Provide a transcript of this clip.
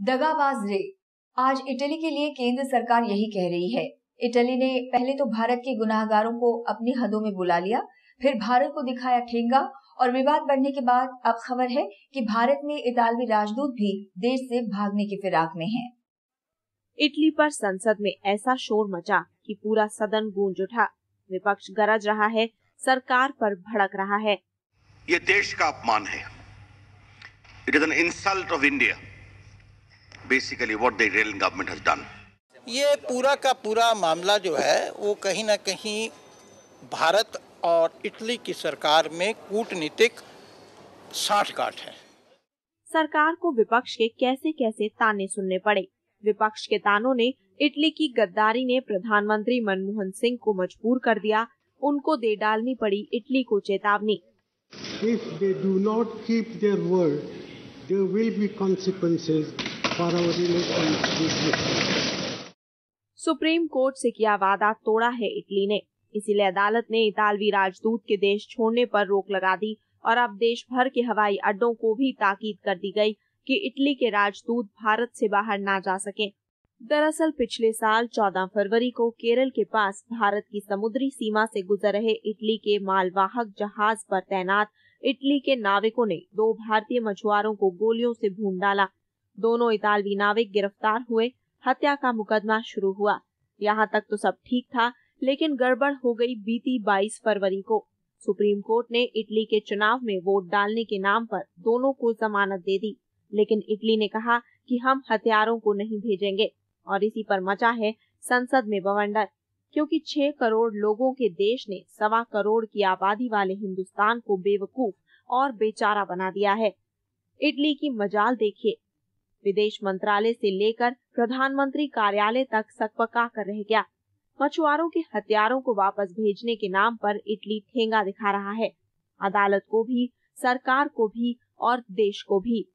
दगाबाज रे। आज इटली के लिए केंद्र सरकार यही कह रही है। इटली ने पहले तो भारत के गुनाहगारों को अपनी हदों में बुला लिया फिर भारत को दिखाया ठेंगा और विवाद बढ़ने के बाद अब खबर है कि भारत में इतालवी राजदूत भी देश से भागने की फिराक में हैं। इटली पर संसद में ऐसा शोर मचा कि पूरा सदन गूंज उठा। विपक्ष गरज रहा है सरकार पर भड़क रहा है। ये देश का अपमान है। It is an insult of India basically what the Italian government has done ये पूरा का पूरा मामला जो है वो कहीं ना कहीं भारत और इटली की सरकार में कूटनीतिक साठगांठ है। सरकार को विपक्ष के कैसे कैसे ताने सुनने पड़े? विपक्ष के तानों ने इटली की गद्दारी ने प्रधानमंत्री मनमोहन सिंह को मजबूर कर दिया। उनको दे डालनी पड़ी इटली को चेतावनी। If they do not keep their word, there will be consequences supreme court से किया वादा तोड़ा है इटली ने। इसीलिए अदालत ने इतालवी राजदूत के देश छोड़ने पर रोक लगा दी और अब देश भर के हवाई अड्डों को भी ताकीद कर दी गई कि इटली के राजदूत भारत से बाहर ना जा सके। दरअसल पिछले साल 14 फरवरी को केरल के पास भारत की समुद्री सीमा से गुजर रहे इटली के मालवाहक जहाज़ पर तैनात इटली के नाविकों ने दो भारतीय मछुआरों को गोलियों से भून डाला। दोनों इतालवी नाविक गिरफ़्तार हुए, हत्या का मुकदमा शुरू हुआ। यहाँ तक तो सब ठीक था, लेकिन गड़बड़ हो गई बीती 22 फरवरी को। सुप्रीम कोर्ट ने इटली के चुनाव में वोट डालने के नाम पर दोनों को जमानत दे दी, लेकिन इटली ने कहा कि हम हथियारों को नहीं भेजेंगे, और इसी पर मचा है संसद में बवंडर, क्योंकि छह करोड़ लोगों के देश ने सवा करोड़ की आबादी वाले हिंदुस्तान को बेवकूफ़ और बेचारा बना दिया है। इटली की मजाल देखिए विदेश मंत्रालय से लेकर प्रधानमंत्री कार्यालय तक सकपका कर रह गया। मछुआरों के हथियारों को वापस भेजने के नाम पर इटली ठेंगा दिखा रहा है। अदालत को भी, सरकार को भी और देश को भी।